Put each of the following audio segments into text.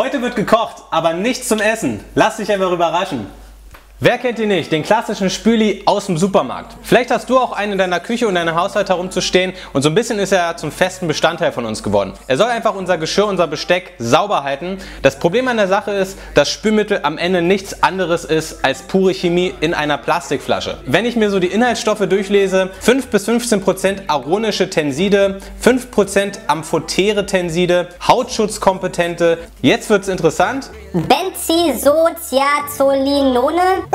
Heute wird gekocht, aber nichts zum Essen. Lass dich einfach überraschen. Wer kennt ihn nicht? Den klassischen Spüli aus dem Supermarkt. Vielleicht hast du auch einen in deiner Küche und deinem Haushalt herumzustehen und so ein bisschen ist er zum festen Bestandteil von uns geworden. Er soll einfach unser Geschirr, unser Besteck sauber halten. Das Problem an der Sache ist, dass Spülmittel am Ende nichts anderes ist als pure Chemie in einer Plastikflasche. Wenn ich mir so die Inhaltsstoffe durchlese, 5 bis 15% aronische Tenside, 5% amphotere Tenside, Hautschutzkompetente. Jetzt wird's interessant. Benzisoziazolinone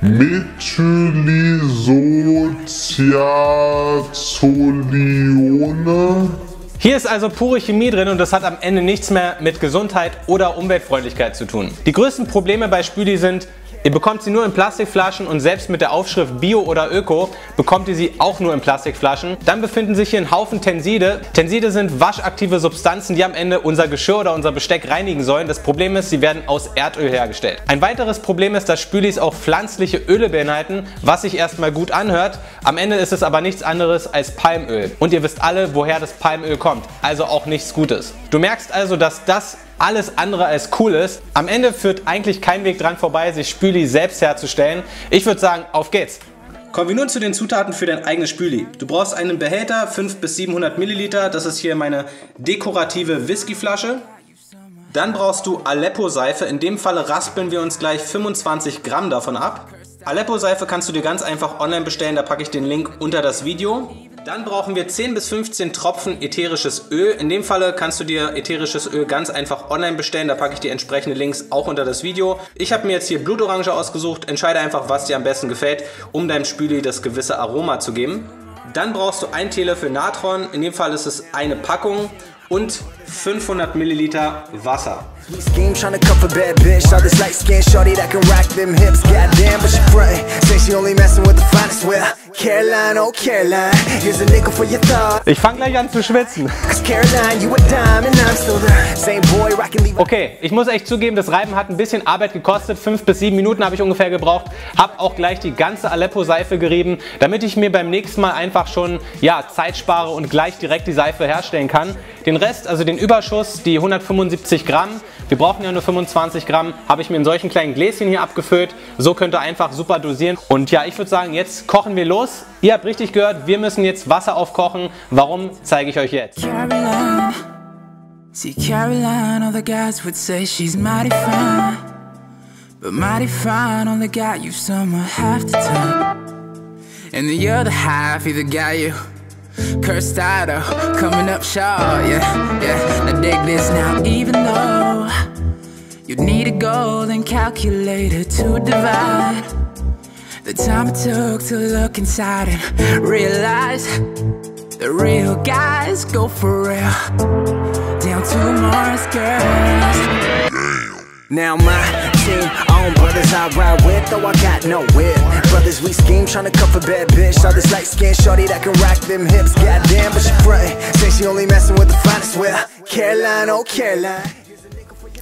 Methylisozazolione. Hier ist also pure Chemie drin und das hat am Ende nichts mehr mit Gesundheit oder Umweltfreundlichkeit zu tun. Die größten Probleme bei Spüli sind, Ihr bekommt sie nur in Plastikflaschen und selbst mit der Aufschrift Bio oder Öko bekommt ihr sie auch nur in Plastikflaschen. Dann befinden sich hier ein Haufen Tenside. Tenside sind waschaktive Substanzen, die am Ende unser Geschirr oder unser Besteck reinigen sollen. Das Problem ist, sie werden aus Erdöl hergestellt. Ein weiteres Problem ist, dass Spülis auch pflanzliche Öle beinhalten, was sich erstmal gut anhört. Am Ende ist es aber nichts anderes als Palmöl. Und ihr wisst alle, woher das Palmöl kommt. Also auch nichts Gutes. Du merkst also, dass das alles andere als cool ist. Am Ende führt eigentlich kein Weg dran vorbei, sich Spüli selbst herzustellen. Ich würde sagen, auf geht's! Kommen wir nun zu den Zutaten für dein eigenes Spüli. Du brauchst einen Behälter, 5 bis 700 Milliliter. Das ist hier meine dekorative Whiskyflasche. Dann brauchst du Aleppo-Seife. In dem Falle raspeln wir uns gleich 25 Gramm davon ab. Aleppo-Seife kannst du dir ganz einfach online bestellen. Da packe ich den Link unter das Video. Dann brauchen wir 10 bis 15 Tropfen ätherisches Öl. In dem Falle kannst du dir ätherisches Öl ganz einfach online bestellen. Da packe ich die entsprechenden Links auch unter das Video. Ich habe mir jetzt hier Blutorange ausgesucht. Entscheide einfach, was dir am besten gefällt, um deinem Spüli das gewisse Aroma zu geben. Dann brauchst du einen Teelöffel Natron. In dem Fall ist es eine Packung und 500 Milliliter Wasser. Caroline, oh Caroline, here's a nickel for your thought. Ich fange gleich an zu schwitzen. Okay, ich muss echt zugeben, das Reiben hat ein bisschen Arbeit gekostet. Fünf bis sieben Minuten habe ich ungefähr gebraucht. Hab auch gleich die ganze Aleppo-Seife gerieben, damit ich mir beim nächsten Mal einfach schon ja, Zeit spare und gleich direkt die Seife herstellen kann. Den Rest, also den Überschuss, die 175 Gramm, wir brauchen ja nur 25 Gramm, habe ich mir in solchen kleinen Gläschen hier abgefüllt. So könnt ihr einfach super dosieren. Und ja, ich würde sagen, jetzt kochen wir los. Ihr habt richtig gehört, wir müssen jetzt Wasser aufkochen. Warum, zeige ich euch jetzt. Caroline. See, Caroline, all the guys would say she's mighty fine. But mighty fine only got you somewhere half the time. And the other half either got you cursed out or coming up short. Yeah, yeah. Now dig this now, even though you'd need a golden calculator to divide the time it took to look inside and realize. The real guys go for real. Down to Mars, girls. Now my team, own brothers I ride with, though I got no whip. Brothers we scheme tryna cuff a bad bitch. All this light skin shorty that can rock them hips. Goddamn, but she frontin'. Say she only messing with the finest. Well, Caroline, oh Caroline.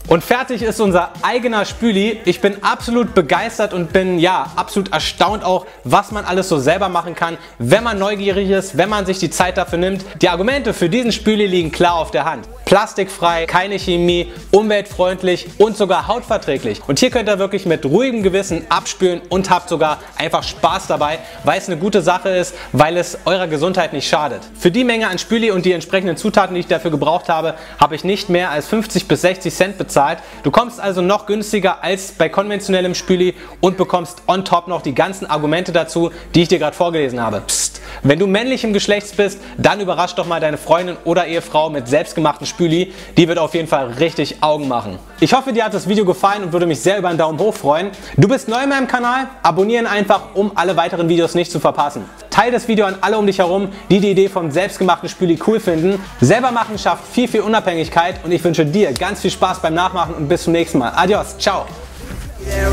Und fertig ist unser eigener Spüli. Ich bin absolut begeistert und bin ja absolut erstaunt auch, was man alles so selber machen kann, wenn man neugierig ist, wenn man sich die Zeit dafür nimmt. Die Argumente für diesen Spüli liegen klar auf der Hand. Plastikfrei, keine Chemie, umweltfreundlich und sogar hautverträglich. Und hier könnt ihr wirklich mit ruhigem Gewissen abspülen und habt sogar einfach Spaß dabei, weil es eine gute Sache ist, weil es eurer Gesundheit nicht schadet. Für die Menge an Spüli und die entsprechenden Zutaten, die ich dafür gebraucht habe, habe ich nicht mehr als 50 bis 60 Cent bezahlt. Du kommst also noch günstiger als bei konventionellem Spüli und bekommst on top noch die ganzen Argumente dazu, die ich dir gerade vorgelesen habe. Psst. Wenn du männlichen Geschlechts bist, dann überrasch doch mal deine Freundin oder Ehefrau mit selbstgemachten Spüli. Die wird auf jeden Fall richtig Augen machen. Ich hoffe, dir hat das Video gefallen und würde mich sehr über einen Daumen hoch freuen. Du bist neu in meinem Kanal, abonnieren einfach, um alle weiteren Videos nicht zu verpassen. Teil das Video an alle um dich herum, die die Idee vom selbstgemachten Spüli cool finden. Selber machen schafft viel, viel Unabhängigkeit und ich wünsche dir ganz viel Spaß beim Nachmachen und bis zum nächsten Mal. Adios, ciao. Yeah,